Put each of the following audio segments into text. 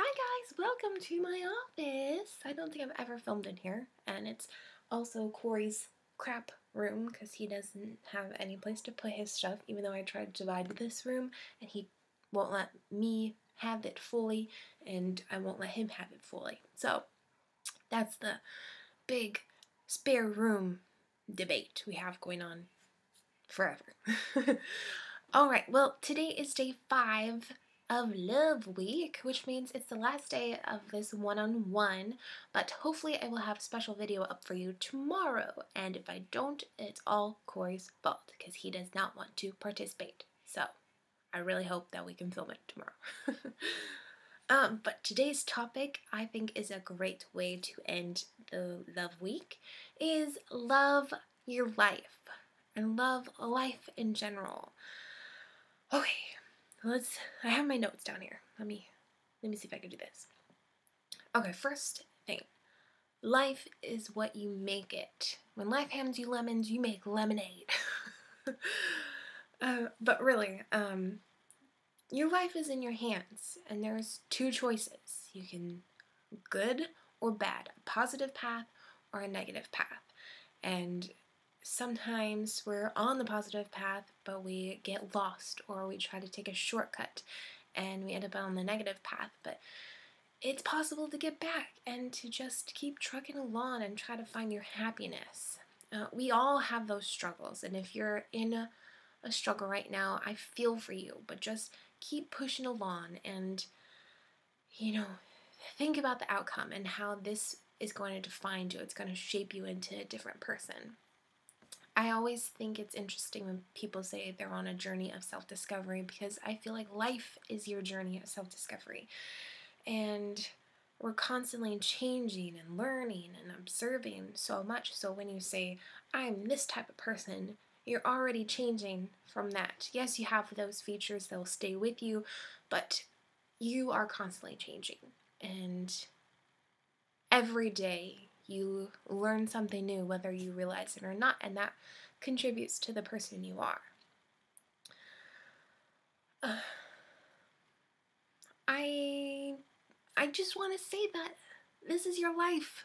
Hi guys, welcome to my office. I don't think I've ever filmed in here, and it's also Cory's crap room because he doesn't have any place to put his stuff, even though I tried to divide this room and he won't let me have it fully, and I won't let him have it fully. So that's the big spare room debate we have going on forever. All right, well, today is day five of Love Week, which means it's the last day of this one on one. But hopefully, I will have a special video up for you tomorrow. And if I don't, it's all Cory's fault because he does not want to participate. So I really hope that we can film it tomorrow. um, but today's topic, I think, is a great way to end the Love Week, is love your life and love life in general. Okay, let's I have my notes down here. Let me let me see if I can do this. Okay, first thing. Life is what you make it. When life hands you lemons, you make lemonade. uh, but really, um, your life is in your hands, and there's two choices. You can good or bad, a positive path or a negative path. And sometimes we're on the positive path, but we get lost or we try to take a shortcut and we end up on the negative path. But it's possible to get back and to just keep trucking along and try to find your happiness. Uh, we all have those struggles, and if you're in a, a struggle right now, I feel for you, but just keep pushing along and, you know, think about the outcome and how this is going to define you. It's going to shape you into a different person. I always think it's interesting when people say they're on a journey of self discovery because I feel like life is your journey of self discovery. And we're constantly changing and learning and observing so much. So when you say, I'm this type of person, you're already changing from that. Yes, you have those features that will stay with you, but you are constantly changing. And every day you learn something new, whether you realize it or not, and that contributes to the person you are. Uh, I I just want to say that this is your life.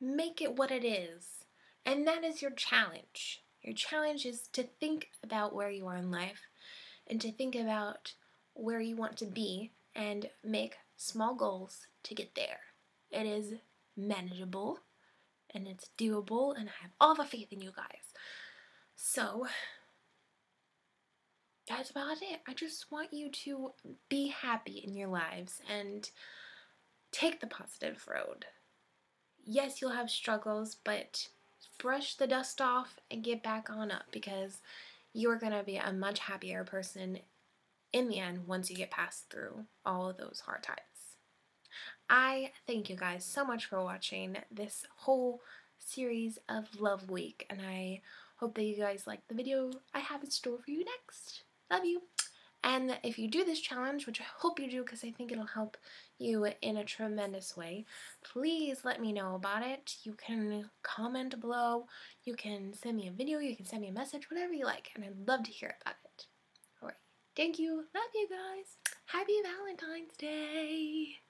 Make it what it is. And that is your challenge. Your challenge is to think about where you are in life and to think about where you want to be and make small goals to get there. It is manageable and it's doable, and I have all the faith in you guys. So, that's about it. I just want you to be happy in your lives and take the positive road. Yes, you'll have struggles, but brush the dust off and get back on up because you're going to be a much happier person in the end once you get past through all of those hard times. I thank you guys so much for watching this whole series of Love Week, and I hope that you guys like the video I have in store for you next. Love you! And if you do this challenge, which I hope you do because I think it'll help you in a tremendous way, please let me know about it. You can comment below, you can send me a video, you can send me a message, whatever you like, and I'd love to hear about it. Alright, thank you, love you guys, happy Valentine's Day!